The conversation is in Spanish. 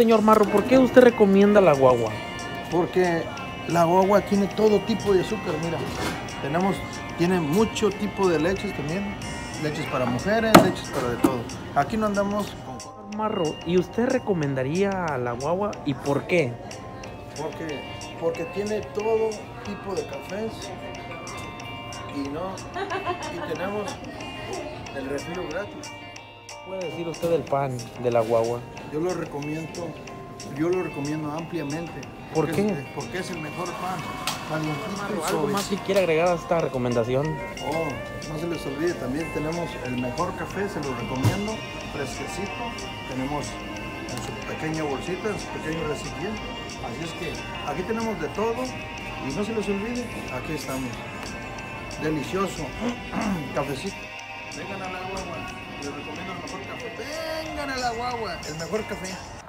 señor Marro, ¿por qué usted recomienda la guagua? Porque la guagua tiene todo tipo de azúcar, mira. Tenemos, tiene mucho tipo de leches también. Leches para mujeres, leches para de todo. Aquí no andamos con... Marro, ¿y usted recomendaría la guagua y por qué? Porque, porque tiene todo tipo de cafés y no y tenemos el refilo gratis. Puede decir usted del pan de la guagua? Yo lo recomiendo, yo lo recomiendo ampliamente. ¿Por porque qué? Es, porque es el mejor pan. Calientito ¿Algo más que quiere agregar a esta recomendación? Oh, no se les olvide, también tenemos el mejor café, se lo recomiendo, fresquecito. Tenemos en su pequeña bolsita, en su pequeño recipiente. Así es que aquí tenemos de todo y no se les olvide, aquí estamos. Delicioso, cafecito. Vengan a la guagua, les recomiendo el mejor café. Vengan a la guagua, el mejor café.